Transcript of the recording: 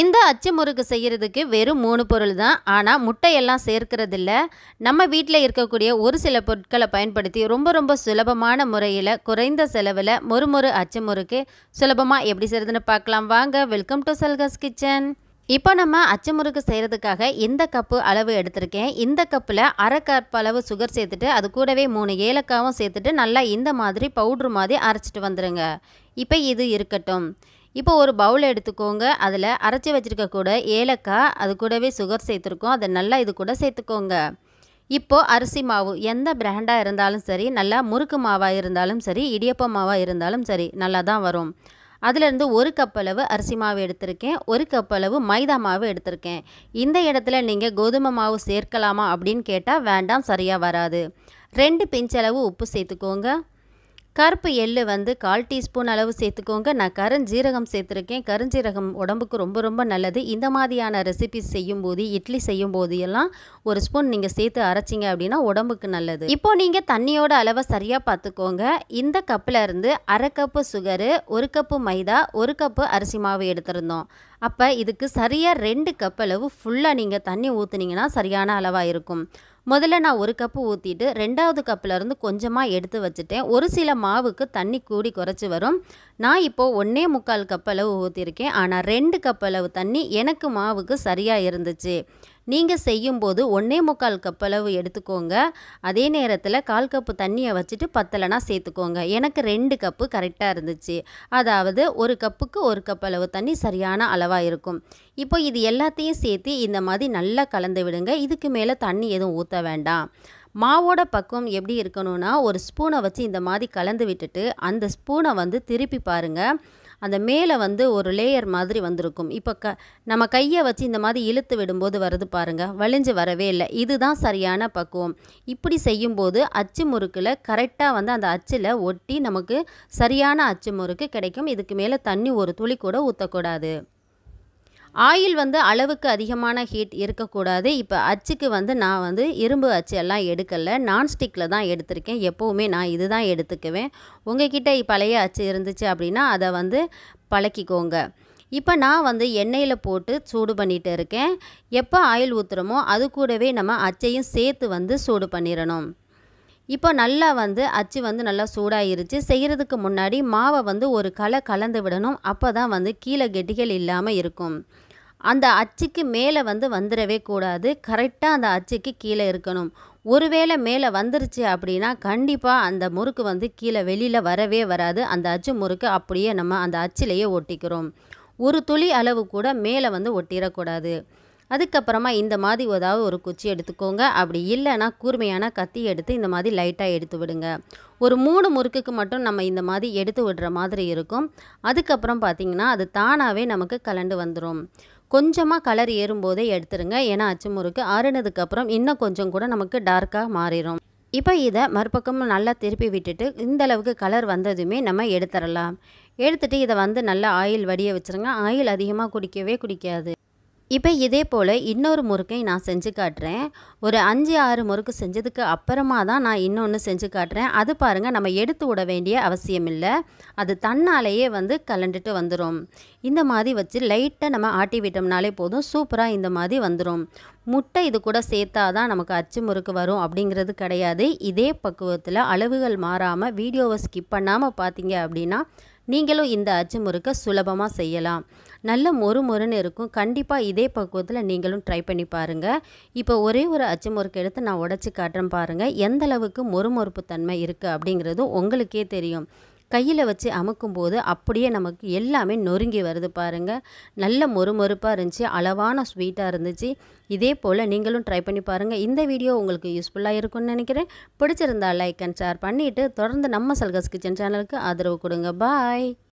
இந்த அச்சு முறுக்கு செய்கிறதுக்கு வெறும் மூணு பொருள் தான் ஆனால் முட்டையெல்லாம் சேர்க்கறதில்ல. நம்ம வீட்டில் இருக்கக்கூடிய ஒரு சில பொருட்களை பயன்படுத்தி ரொம்ப ரொம்ப சுலபமான முறையில் குறைந்த செலவில் மொறுமொறு அச்சு முறுக்கு சுலபமாக எப்படி செய்கிறதுன்னு பார்க்கலாம். வாங்க வெல்கம் டு சல்கஸ் கிச்சன் இப்போ நம்ம அச்சு முறுக்கு செய்கிறதுக்காக இந்த கப்பு அளவு எடுத்திருக்கேன். இந்த கப்பில் அரை கப் அளவு சுகர் சேர்த்துட்டு அது கூடவே மூணு ஏலக்காவும் சேர்த்துட்டு நல்லா இந்த மாதிரி பவுட்ரு மாதிரி அரைச்சிட்டு வந்துடுங்க இப்போ இது இருக்கட்டும். இப்போ ஒரு பவுல் எடுத்துக்கோங்க. அதில் அரைச்சி வச்சுருக்க கூட ஏலக்காய் அது கூடவே சுகர் சேர்த்துருக்கோம். அதை நல்லா இது கூட சேர்த்துக்கோங்க. இப்போது அரிசி மாவு எந்த பிராண்டாக இருந்தாலும் சரி நல்லா முறுக்கு மாவாக இருந்தாலும் சரி இடியப்ப மாவாக இருந்தாலும் சரி நல்லா தான் வரும். அதுலேருந்து ஒரு கப் அளவு அரிசி மாவு எடுத்திருக்கேன். ஒரு கப் அளவு மைதா மாவு எடுத்திருக்கேன். இந்த இடத்துல நீங்கள் கோதுமை மாவு சேர்க்கலாமா அப்படின்னு கேட்டால் வேண்டாம் சரியாக வராது. ரெண்டு பிஞ்சளவு உப்பு சேர்த்துக்கோங்க. கருப்பு எள்ளு வந்து கால் டீஸ்பூன் அளவு சேர்த்துக்கோங்க. நான் கருஞ்சீரகம் சேர்த்துருக்கேன். கருஞ்சீரகம் உடம்புக்கு ரொம்ப ரொம்ப நல்லது. இந்த மாதிரியான ரெசிபிஸ் செய்யும்போது இட்லி செய்யும்போது எல்லாம் ஒரு ஸ்பூன் நீங்கள் சேர்த்து அரைச்சிங்க அப்படின்னா உடம்புக்கு நல்லது. இப்போ நீங்கள் தண்ணியோட அளவை சரியாக பார்த்துக்கோங்க. இந்த கப்பில் இருந்து அரை கப்பு சுகரு ஒரு கப்பு மைதா ஒரு கப்பு அரிசி மாவு எடுத்திருந்தோம். அப்போ இதுக்கு சரியாக ரெண்டு கப் அளவு ஃபுல்லாக நீங்கள் தண்ணி ஊற்றுனீங்கன்னா சரியான அளவாக இருக்கும். முதல்ல நான் ஒரு கப்பு ஊற்றிட்டு ரெண்டாவது கப்பிலருந்து கொஞ்சமாக எடுத்து வச்சுட்டேன். ஒரு சில மாவுக்கு தண்ணி கூடி குறைச்சி வரும். நான் இப்போது ஒன்றே முக்கால் கப் அளவு ஊற்றிருக்கேன் ஆனால் ரெண்டு கப் அளவு தண்ணி எனக்கு மாவுக்கு சரியாக இருந்துச்சு. நீங்கள் செய்யும்போது ஒன்றே முக்கால் கப் அளவு எடுத்துக்கோங்க. அதே நேரத்தில் கால் கப்பு தண்ணியை வச்சுட்டு பத்தலைனா சேர்த்துக்கோங்க. எனக்கு ரெண்டு கப்பு கரெக்டாக இருந்துச்சு. அதாவது ஒரு கப்புக்கு ஒரு கப் அளவு தண்ணி சரியான அளவாக இருக்கும். இப்போ இது எல்லாத்தையும் சேர்த்து இந்த மாதிரி நல்லா கலந்து விடுங்க. இதுக்கு மேலே தண்ணி எதுவும் ஊற்ற வேண்டாம். மாவோட பக்குவம் எப்படி இருக்கணும்னா ஒரு ஸ்பூனை வச்சு இந்த மாதிரி கலந்து விட்டுட்டு அந்த ஸ்பூனை வந்து திருப்பி பாருங்கள் அந்த மேலே வந்து ஒரு லேயர் மாதிரி வந்திருக்கும். இப்போ க நம்ம கையை வச்சு இந்த மாதிரி இழுத்து விடும்போது வருது பாருங்கள் வளைஞ்சு வரவே இல்லை. இதுதான் சரியான பக்குவம். இப்படி செய்யும்போது அச்சு முறுக்கில் கரெக்டாக வந்து அந்த அச்சில் ஒட்டி நமக்கு சரியான அச்சு முறுக்கு கிடைக்கும். இதுக்கு மேலே தண்ணி ஒரு துளி கூட ஊற்றக்கூடாது ஆயில் வந்து அளவுக்கு அதிகமான ஹீட் இருக்கக்கூடாது. இப்போ அச்சுக்கு வந்து நான் வந்து இரும்பு அச்சு எல்லாம் எடுக்கலை. நான்ஸ்டிக்கில் தான் எடுத்திருக்கேன். எப்போவுமே நான் இது தான் எடுத்துக்குவேன். உங்ககிட்ட பழைய அச்சு இருந்துச்சு அப்படின்னா அதை வந்து பழக்கிக்கோங்க. இப்போ நான் வந்து எண்ணெயில் போட்டு சூடு பண்ணிகிட்டு இருக்கேன். எப்போ ஆயில் ஊற்றுறோமோ அது கூடவே நம்ம அச்சையும் சேர்த்து வந்து சூடு பண்ணிடணும் இப்போ நல்லா வந்து அச்சு வந்து நல்லா சூடாயிருச்சு. செய்கிறதுக்கு முன்னாடி மாவை வந்து ஒரு களை கலந்து விடணும். அப்போ தான் வந்து கீழே கெட்டிகள் இல்லாமல் இருக்கும். அந்த அச்சுக்கு மேலே வந்து வந்துடவே கூடாது. கரெக்டாக அந்த அச்சுக்கு கீழே இருக்கணும். ஒருவேளை மேலே வந்துருச்சு அப்படின்னா கண்டிப்பாக அந்த முறுக்கு வந்து கீழே வெளியில் வரவே வராது. அந்த அச்சு முறுக்கு அப்படியே நம்ம அந்த அச்சிலேயே ஒட்டிக்கிறோம். ஒரு துளி அளவு கூட மேலே வந்து ஒட்டிடக்கூடாது. அதுக்கப்புறமா இந்த மாதிரி ஏதாவது ஒரு குச்சி எடுத்துக்கோங்க. அப்படி இல்லைன்னா கூர்மையான கத்தி எடுத்து இந்த மாதிரி லைட்டாக எடுத்து விடுங்க. ஒரு மூணு முறுக்குக்கு மட்டும் நம்ம இந்த மாதிரி எடுத்து விடுற மாதிரி இருக்கும். அதுக்கப்புறம் பார்த்திங்கன்னா அது தானாகவே நமக்கு கலண்டு வந்துடும் கொஞ்சமாக கலர் ஏறும்போதே எடுத்துருங்க. ஏன்னா அச்சு முறுக்கு ஆறுனதுக்கப்புறம் இன்னும் கொஞ்சம் கூட நமக்கு டார்க்காக மாறிடும் இப்போ இதை மறுபக்கம் நல்லா திருப்பி விட்டுட்டு இந்தளவுக்கு கலர் வந்ததுமே நம்ம எடுத்துடலாம் எடுத்துகிட்டு இதை வந்து நல்லா ஆயில் வடிய வச்சுருங்க. ஆயில் அதிகமாக குடிக்கவே குடிக்காது. இப்போ இதே போல் இன்னொரு முறுக்கை நான் செஞ்சு காட்டுறேன். ஒரு அஞ்சு ஆறு முறுக்கு செஞ்சதுக்கு அப்புறமா தான் நான் இன்னொன்று செஞ்சு காட்டுறேன். அது பாருங்கள் நம்ம எடுத்து விட வேண்டிய அவசியம் இல்லை. அது தன்னாலேயே வந்து கலண்டுட்டு வந்துடும் இந்த மாதிரி வச்சு லைட்டாக நம்ம ஆட்டி விட்டோம்னாலே போதும் சூப்பராக இந்த மாதிரி வந்துடும் முட்டை இது கூட சேர்த்தா தான் நமக்கு அச்சு முறுக்கு வரும் அப்படிங்கிறது கிடையாது. இதே பக்குவத்தில் அளவுகள் மாறாமல் வீடியோவை ஸ்கிப் பண்ணாமல் பார்த்தீங்க அப்படின்னா நீங்களும் இந்த அச்சு முறுக்கை சுலபமாக செய்யலாம். நல்ல மொறு மொறுன்னு இருக்கும். கண்டிப்பாக இதே பக்குவத்தில் நீங்களும் ட்ரை பண்ணி பாருங்கள் இப்போ ஒரே ஒரு அச்சு முறுக்கு எடுத்து நான் உடச்சி காட்டுறேன் பாருங்கள் எந்த அளவுக்கு மொறுமொறுப்பு தன்மை இருக்குது அப்படிங்கிறதும் உங்களுக்கே தெரியும். கையில் வச்சு அமுக்கும்போது அப்படியே நமக்கு எல்லாமே நொறுங்கி வருது பாருங்கள் நல்ல மொறுமொறுப்பாக இருந்துச்சு. அளவான ஸ்வீட்டாக இருந்துச்சு. இதே போல் நீங்களும் ட்ரை பண்ணி பாருங்கள் இந்த வீடியோ உங்களுக்கு யூஸ்ஃபுல்லாக இருக்கும்னு நினைக்கிறேன். பிடிச்சிருந்தா லைக் அண்ட் ஷேர் பண்ணிவிட்டு தொடர்ந்து நம்ம சல்கஸ் கிச்சன் சேனலுக்கு ஆதரவு கொடுங்க. பாய்